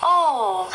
哦